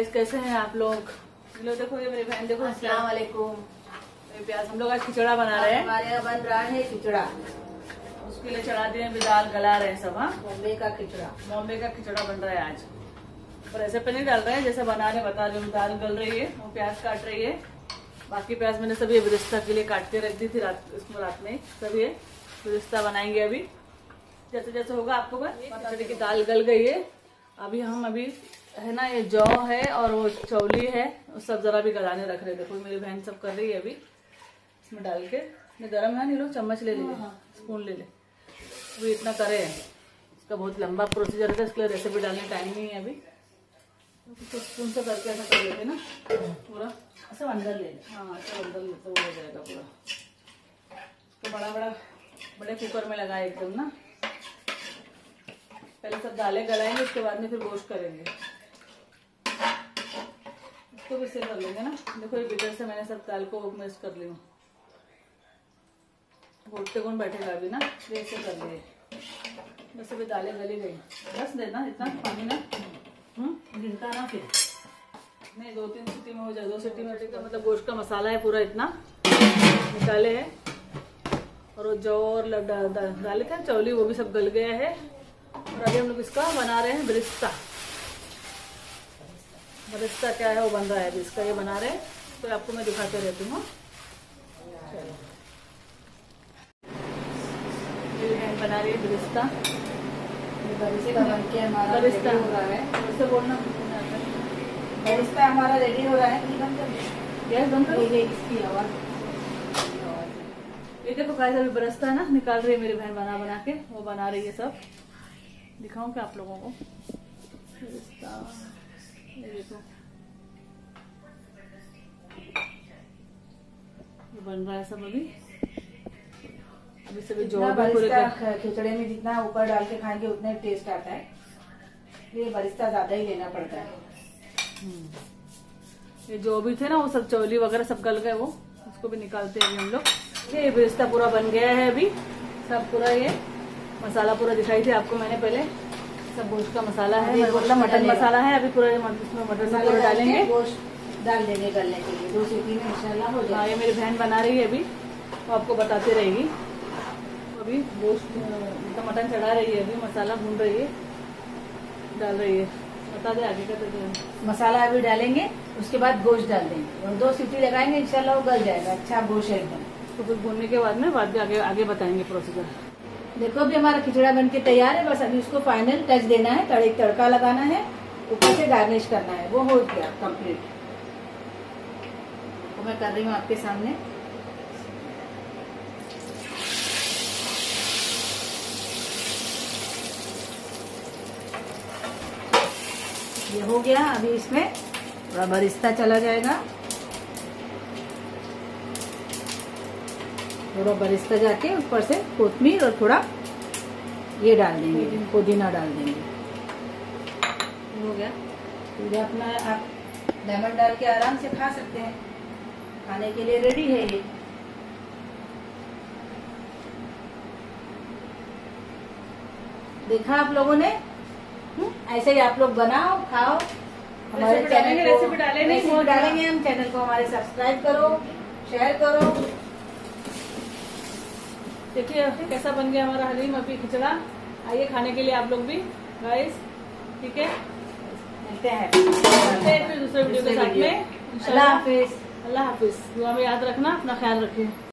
Guys कैसे हैं आप लोग? लो देखो ये मेरी बहन देखो अस्सलाम वालेकुम। मेरे प्याज हम लोग आज खिचड़ा बना रहे हैं। हमारे यहाँ बन रहा है खिचड़ा। उसके लिए चढ़ा दिए अभी दाल गला रहे हैं सब हाँ? बॉम्बे का खिचड़ा। बॉम्बे का खिचड़ा बन रहा है आज। पर ऐसे पे नहीं डाल रहे हैं जैसे बना रहे बता रहे हूँ दाल गल रही है वो प्याज काट रही है। बाकी प्याज मैंने सभी बिरिस्ता के लिए काट के रख दी थी रात इसमें रात में सभी बिरिस्ता बनाएँगे अभी। जैसे जैसे होगा आपको खिचड़ी की दाल गल गई है। अभी हम अभी है ना ये जौ है और वो चौली है। वो सब जरा भी गलाने रख रहे देखो मेरी बहन सब कर रही है अभी। इसमें डाल के। गर्म है नहीं लो चम्मच ले ले स्पून ले ले। अभी इतना करे है। इसका बहुत लंबा प्रोसीजर है इसके लिए रेसिपी डालने टाइम नहीं है अभी। तो स्पून से करके ऐसा कर लेते ना पूरा। सब अंदर ले ले। हाँ अच्छा अंदर ले तो वो हो जाएगा पूरा। तो बड़ा बड़ा बड़े कुकर में लगाए एकदम ना। पहले सब दालें गलाएँगे उसके बाद में फिर गोश्त करेंगे। इसको भी से कर लेंगे ना? देखो ये बिगर से मैंने सब दाल को मिक्स कर ली हूँ। घोटते कौन बैठेगा अभी ना? ऐसे कर लिए। बस अभी दालें गली गई। बस देना, इतना पानी ना। हम्म गिरता ना फिर। नहीं दो तीन सीटी में हो जाए, दो सीटी में का मतलब गोश्त का मसाला है पूरा इतना। निकाले है। और वो जौ और डाले थे चौली, वो भी सब गल गया है। और अभी हम लोग इसका बना रहे हैं ब्रिस्ता। ब्रिस्ता क्या है वो बन रहा है अभी इसका ये बना रहे हैं। तो आपको मैं दिखाते रहती हूँ चलो। मेरी बना रही है ब्रिस्ता बरिस्ता हो रहा है। उससे बोलना बरिस्ता हमारा रेडी हो रहा है? गैस बंद करो। इसकी आवाज़। ये देखो गाइस अभी बरसता है ना निकाल रही है मेरी बहन बना बना के। वो बना रही है सब। दिखाऊँ क्या आप लोगों को? देखो बन रहा है सब अभी। अभी सभी खिचड़े में जितना ऊपर डाल के खाएँगे उतना टेस्ट आता है। ये बरिस्ता ज़्यादा ही लेना पड़ता है। ये जो भी थे ना वो सब चौली वगैरह सब गल गए वो। उसको भी निकालते हैं हम लोग। ये बिस्ता पूरा बन गया है अभी। सब पूरा ये मसाला पूरा दिखाई थी आपको मैंने पहले। सब गोश्त का मसाला है मतलब मटन मसाला है अभी पूरा इसमें मटन मसाला डालेंगे। गोश्त डाल देंगे गलने के लिए। दो सीटी में इंशाल्लाह हो हाँ जाए ये मेरी बहन बना रही है अभी वो आपको बताती रहेगी। अभी गोश्त मतलब मटन चढ़ा रही है अभी मसाला भून रही है डाल रही है। बता दे आगे का तो मसाला अभी डालेंगे उसके बाद गोश्त डाल देंगे। और दो सीटी लगाएँगे इंशाल्लाह वो गल जाएगा। अच्छा गोश्त है एकदम। तो फिर भूनने के बाद में बाद में आगे आगे बताएँगे प्रोसीजर देखो, अभी हमारा खिचड़ा बन के तैयार है, बस अभी उसको फाइनल टच देना है तड़े तड़का लगाना है, ऊपर से गार्निश करना है, वो हो गया कंप्लीट तो मैं कर रही हूँ आपके सामने. ये हो गया, अभी इसमें थोड़ा बरिस्ता चला जाएगा. थोड़ा बरिस्ता जाके ऊपर से कोतमीर और थोड़ा ये डाल देंगे पुदीना। डाल देंगे। हो गया। तो अपना आप लेमन डाल के आराम से खा सकते हैं। खाने के लिए रेडी है ये। देखा आप लोगों ने? हम्म? ऐसे ही आप लोग बनाओ खाओ। हमारे चैनल को रेसिपी डालेंगे हम चैनल को। हमारे सब्सक्राइब करो शेयर करो। देखिए कैसा बन गया हमारा हलीम अभी खिचड़ा। आइए खाने के लिए आप लोग भी गाइस ठीक है? मिलते हैं। फिर दूसरे वीडियो के साथ में। अल्लाह हाफिज। अल्लाह हाफिज। दुआ में याद रखना अपना ख्याल रखिए।